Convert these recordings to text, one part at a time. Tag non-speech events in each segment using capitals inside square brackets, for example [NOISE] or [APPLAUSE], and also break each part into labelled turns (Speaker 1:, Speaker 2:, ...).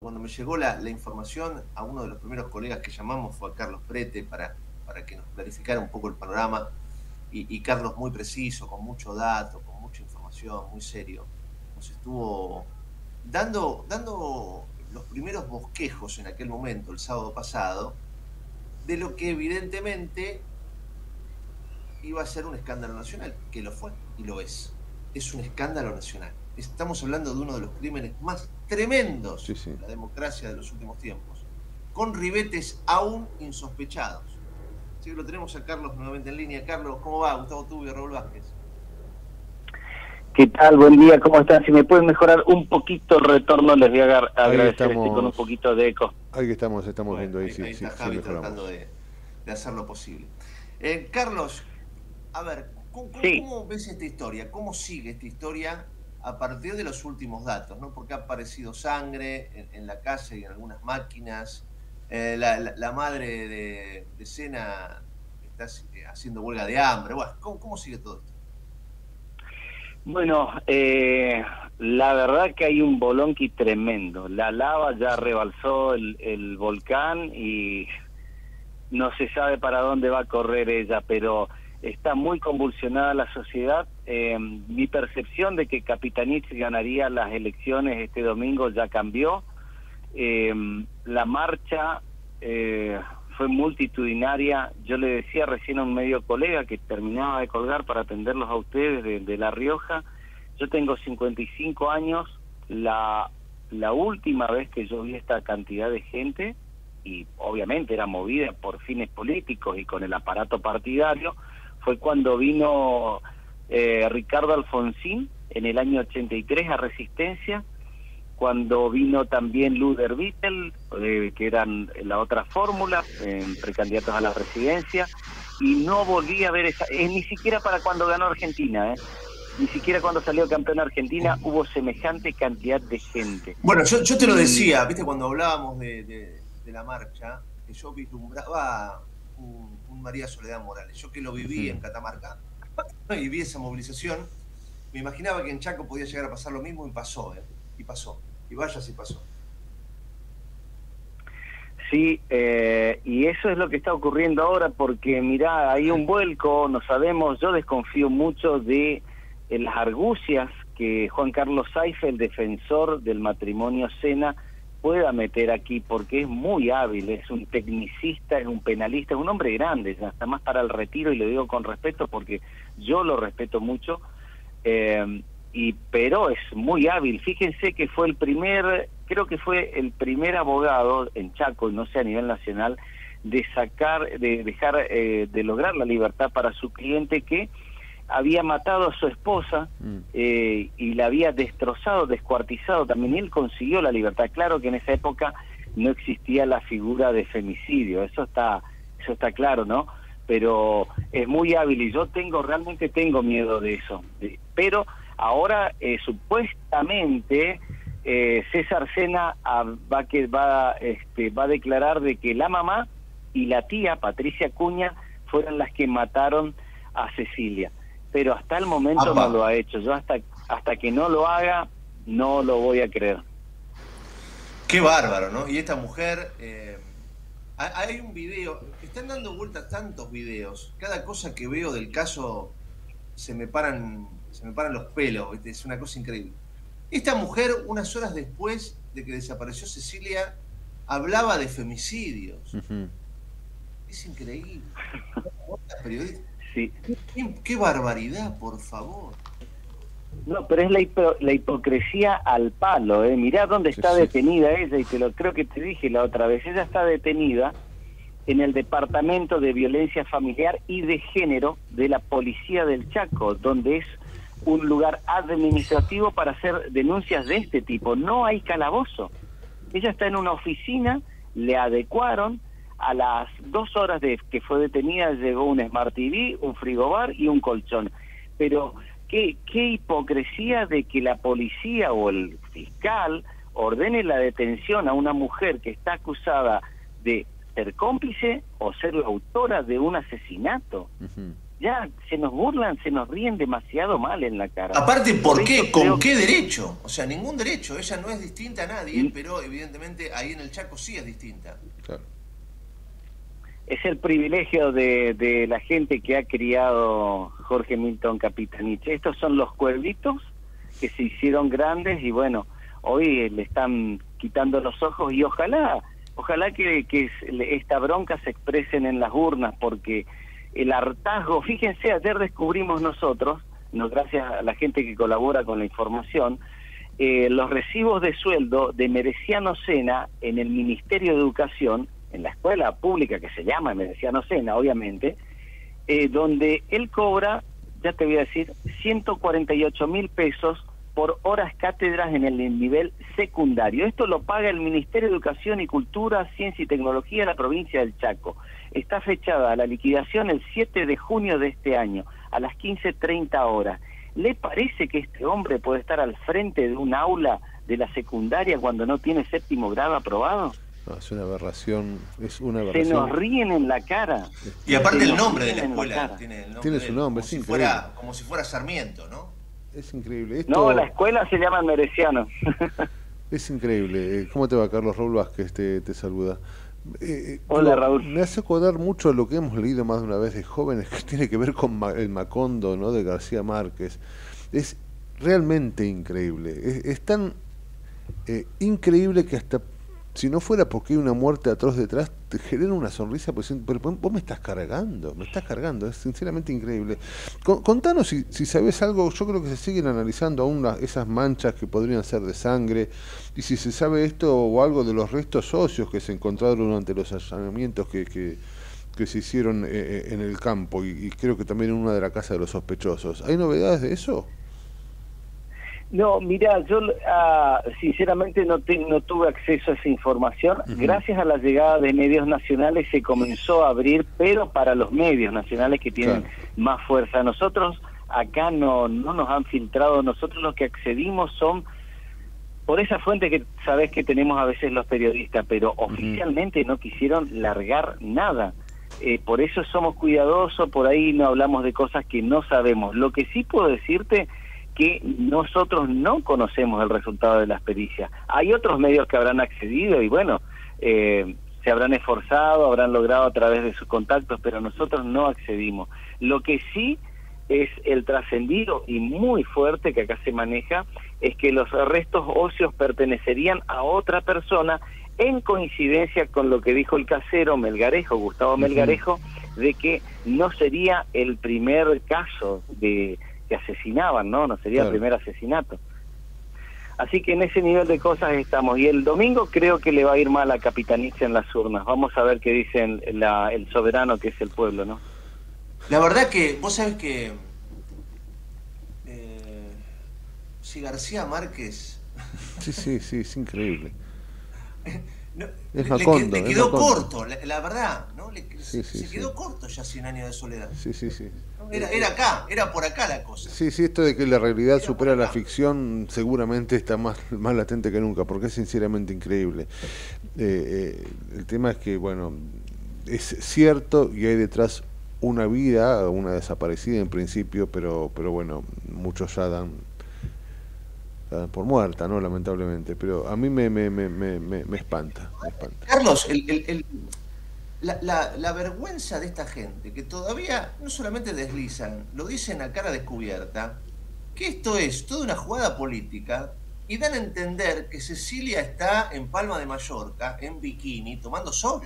Speaker 1: Cuando me llegó la, información, a uno de los primeros colegas que llamamos fue a Carlos Prete para, para que nos clarificara un poco el panorama. Y, Carlos muy preciso, con mucho dato, con mucha información, muy serio, nos estuvo dando, dando los primeros bosquejos en aquel momento, el sábado pasado, de lo que evidentemente iba a ser un escándalo nacional, que lo fue y lo es. Es un escándalo nacional. Estamos hablando de uno de los crímenes más tremendos de la democracia de los últimos tiempos, con ribetes aún insospechados. Así que lo tenemos a Carlos nuevamente en línea. Carlos, ¿cómo va? Gustavo Tubio, Raúl Vázquez.
Speaker 2: ¿Qué tal? Buen día, ¿cómo están? Si me pueden mejorar un poquito el retorno, les voy a agradecer con un poquito de eco.
Speaker 3: Ahí que estamos, estamos viendo ahí,
Speaker 1: sí, está Javi tratando de, hacer lo posible. Eh, Carlos, a ver, ¿cómo, ves esta historia? ¿Cómo sigue esta historia a partir de los últimos datos? ¿no? Porque ha aparecido sangre en, la casa y en algunas máquinas. Eh, la, madre de, de Sena está haciendo huelga de hambre. Bueno, ¿cómo, sigue todo esto?
Speaker 2: Bueno, eh, la verdad que hay un bolonqui tremendo. La lava ya rebalsó el volcán y no se sabe para dónde va a correr ella, pero está muy convulsionada la sociedad. Eh, mi percepción de que Capitanich ganaría las elecciones este domingo ya cambió. Eh, la marcha eh, fue multitudinaria. Yo le decía recién a un medio colega que terminaba de colgar para atenderlos a ustedes de, de La Rioja. Yo tengo 55 años. La, la última vez que yo vi esta cantidad de gente, y obviamente era movida por fines políticos y con el aparato partidario, fue cuando vino eh, Ricardo Alfonsín en el año 83 a Resistencia, cuando vino también Luder Vittel, eh, que eran la otra fórmula, precandidatos a la presidencia, y no volví a ver esa, ni siquiera para cuando ganó Argentina, ¿eh? ni siquiera cuando salió campeón Argentina hubo semejante cantidad de gente.
Speaker 1: Bueno, yo, yo te lo decía, viste, cuando hablábamos de, de la marcha, que yo vislumbraba un, María Soledad Morales. Yo que lo viví en Catamarca y vi esa movilización, me imaginaba que en Chaco podía llegar a pasar lo mismo y pasó, ¿eh? y pasó, y vaya si pasó.
Speaker 2: Sí, eh, y eso es lo que está ocurriendo ahora porque, mirá, hay un vuelco, no sabemos, yo desconfío mucho de eh, las argucias que Juan Carlos Saife, el defensor del matrimonio Sena, pueda meter aquí porque es muy hábil, es un tecnicista, es un penalista, es un hombre grande, ya está más para el retiro y lo digo con respeto porque yo lo respeto mucho, eh, y pero es muy hábil. Fíjense que fue el primer, creo que fue el primer abogado en Chaco, no sé a nivel nacional, de sacar, de dejar, eh, de lograr la libertad para su cliente que había matado a su esposa mm. eh, y la había destrozado, descuartizado. También él consiguió la libertad. Claro que en esa época no existía la figura de femicidio, eso está, eso está claro, ¿no? Pero es muy hábil y yo tengo, realmente tengo miedo de eso. pero ahora eh, supuestamente eh, César Sena ah, va que va, este, va a declarar de que la mamá y la tía Patricia Cuña fueron las que mataron a Cecilia pero hasta el momento no lo ha hecho. Yo hasta, hasta que no lo haga, no lo voy a creer.
Speaker 1: Qué bárbaro, ¿no? Y esta mujer, eh, hay un video, están dando vueltas tantos videos, cada cosa que veo del caso se me paran, se me paran los pelos, es una cosa increíble. Esta mujer, unas horas después de que desapareció Cecilia, hablaba de femicidios. Es increíble. Periodista Qué, barbaridad, por favor.
Speaker 2: No, pero es la, la hipocresía al palo, ¿eh? Mirá dónde está detenida ella, y te lo creo que te dije la otra vez. Ella está detenida en el Departamento de Violencia Familiar y de Género de la Policía del Chaco, donde es un lugar administrativo para hacer denuncias de este tipo. No hay calabozo. Ella está en una oficina, le adecuaron, a las dos horas de que fue detenida llegó un Smart TV, un frigobar y un colchón. Pero qué, qué hipocresía de que la policía o el fiscal ordene la detención a una mujer que está acusada de ser cómplice o ser la autora de un asesinato. ya se nos burlan, se nos ríen demasiado mal en la cara.
Speaker 1: Aparte, ¿por, qué? ¿Con qué derecho? O sea, ningún derecho. Ella no es distinta a nadie, pero evidentemente ahí en el Chaco sí es distinta.
Speaker 2: Es el privilegio de, de la gente que ha criado Jorge Milton Capitanich. Estos son los cuervitos que se hicieron grandes y bueno, hoy le están quitando los ojos y ojalá, ojalá que, esta bronca se expresen en las urnas porque el hartazgo, fíjense, ayer descubrimos nosotros, no, gracias a la gente que colabora con la información, eh, los recibos de sueldo de Mereciano Sena en el Ministerio de Educación, en la escuela pública que se llama Mereciano Sena, obviamente, eh, donde él cobra, ya te voy a decir, 148 mil pesos por horas cátedras en el nivel secundario. Esto lo paga el Ministerio de Educación y Cultura, Ciencia y Tecnología de la provincia del Chaco. Está fechada la liquidación el 7 de junio de este año, a las 15.30 horas. ¿Le parece que este hombre puede estar al frente de un aula de la secundaria cuando no tiene séptimo grado aprobado?
Speaker 3: Es una aberración, es una aberración.
Speaker 2: Se nos ríen en la cara.
Speaker 1: Y aparte el nombre de la escuela tiene, el
Speaker 3: nombre su nombre,
Speaker 1: como, si fuera, como si fuera Sarmiento, ¿no?
Speaker 3: Es increíble.
Speaker 2: No, la escuela se llama Mereciano. [LAUGHS]
Speaker 3: es increíble. Eh, ¿Cómo te va, Carlos Raúl Vázquez? Te, te saluda.
Speaker 2: Eh, eh, Hola, Raúl.
Speaker 3: Me hace acordar mucho a lo que hemos leído más de una vez de jóvenes, que [LAUGHS] tiene que ver con el Macondo, ¿no? De García Márquez. Es realmente increíble. Es, tan increíble que hasta si no fuera porque hay una muerte atroz detrás, te genera una sonrisa, pues, pero vos me estás cargando, me estás cargando, es sinceramente increíble. Contanos si, si sabes algo, yo creo que se siguen analizando aún esas manchas que podrían ser de sangre, y si se sabe esto o algo de los restos óseos que se encontraron durante los allanamientos que, que, se hicieron eh, eh, en el campo, y, y creo que también en una de la casa de los sospechosos. ¿Hay novedades de eso?
Speaker 2: No, mira, yo ah, sinceramente no, no tuve acceso a esa información. Gracias a la llegada de medios nacionales se comenzó a abrir, pero para los medios nacionales que tienen más fuerza. Nosotros acá no, no nos han filtrado, nosotros los que accedimos son por esa fuente que sabes que tenemos a veces los periodistas, pero oficialmente no quisieron largar nada. Eh, por eso somos cuidadosos, por ahí no hablamos de cosas que no sabemos. Lo que sí puedo decirte que nosotros no conocemos el resultado de las pericias. Hay otros medios que habrán accedido y bueno, eh, se habrán esforzado, habrán logrado a través de sus contactos, pero nosotros no accedimos. Lo que sí es el trascendido y muy fuerte que acá se maneja, es que los restos óseos pertenecerían a otra persona en coincidencia con lo que dijo el casero Melgarejo, Gustavo Melgarejo, de que no sería el primer caso de que asesinaban, ¿no? No sería el primer asesinato. Así que en ese nivel de cosas estamos. Y el domingo creo que le va a ir mal a Capitanice en las urnas. Vamos a ver qué dicen la, el soberano que es el pueblo, ¿no?
Speaker 1: La verdad que, vos sabés que eh, si García Márquez...
Speaker 3: Sí, sí, sí, es increíble. [LAUGHS]
Speaker 1: le, quedó corto, la, verdad, ¿no? se quedó corto ya 100 años de soledad.
Speaker 3: Sí, sí, sí.
Speaker 1: Era, era, acá, era por acá la cosa.
Speaker 3: Sí, sí, esto de que la realidad supera la ficción seguramente está más, más latente que nunca, porque es sinceramente increíble. Eh, eh, el tema es que, bueno, es cierto y hay detrás una vida, una desaparecida en principio, pero, pero bueno, muchos ya dan por muerta, ¿no? Lamentablemente, pero a mí me, me, me, me, me espanta, espanta.
Speaker 1: Carlos, el, el, la, la, la, vergüenza de esta gente, que todavía no solamente deslizan, lo dicen a cara descubierta, que esto es toda una jugada política y dan a entender que Cecilia está en Palma de Mallorca, en bikini, tomando sol.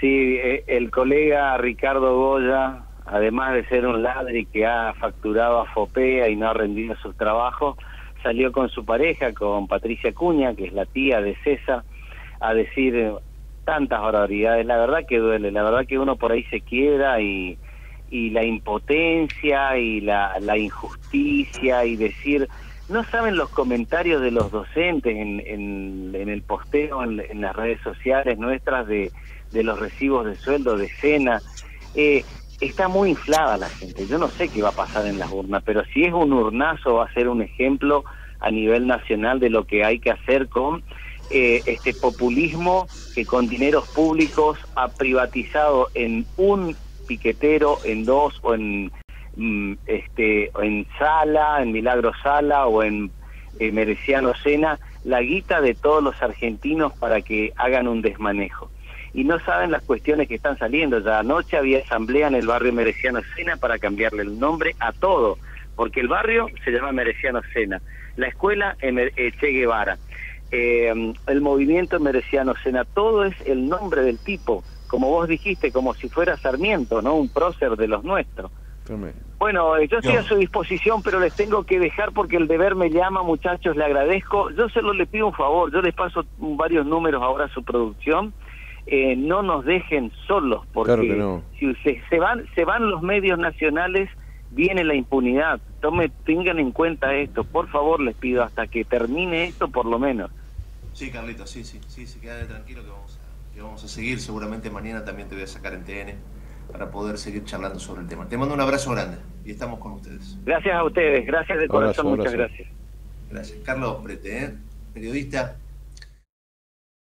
Speaker 2: Sí, eh, el colega Ricardo Goya además de ser un ladri que ha facturado a Fopea y no ha rendido sus trabajos, salió con su pareja, con Patricia Cuña, que es la tía de César, a decir tantas barbaridades. La verdad que duele, la verdad que uno por ahí se quiebra y, y la impotencia y la, la injusticia y decir, no saben los comentarios de los docentes en, en, el posteo, en, en, las redes sociales nuestras de, de los recibos de sueldo de cena. Eh, está muy inflada la gente. Yo no sé qué va a pasar en las urnas, pero si es un urnazo va a ser un ejemplo a nivel nacional de lo que hay que hacer con eh, este populismo que con dineros públicos ha privatizado en un piquetero en dos o en mm, este en Sala, en Milagro Sala o en eh, Mereciano Sena, la guita de todos los argentinos para que hagan un desmanejo. Y no saben las cuestiones que están saliendo. Ya anoche había asamblea en el barrio Mereciano Sena para cambiarle el nombre a todo, porque el barrio se llama Mereciano Sena, la escuela eh, Che Guevara, eh, el movimiento Mereciano Sena, todo es el nombre del tipo como vos dijiste, como si fuera Sarmiento, ¿no? Un prócer de los nuestros. Bueno, eh, yo estoy a su disposición, pero les tengo que dejar porque el deber me llama, muchachos, le agradezco. Yo solo le pido un favor, yo les paso varios números ahora a su producción. Eh, no nos dejen solos, porque si se, van, se van los medios nacionales, viene la impunidad. Tome, tengan en cuenta esto, por favor, les pido hasta que termine esto, por lo menos.
Speaker 1: Sí, Carlito, sí, sí, sí, se queda tranquilo que vamos a que vamos a seguir. Seguramente mañana también te voy a sacar en TN para poder seguir charlando sobre el tema. Te mando un abrazo grande y estamos con ustedes.
Speaker 2: Gracias a ustedes, gracias de corazón, muchas gracias.
Speaker 1: Gracias. Carlos Prete, ¿eh? periodista